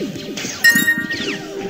うわ!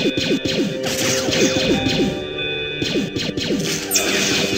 Thank you.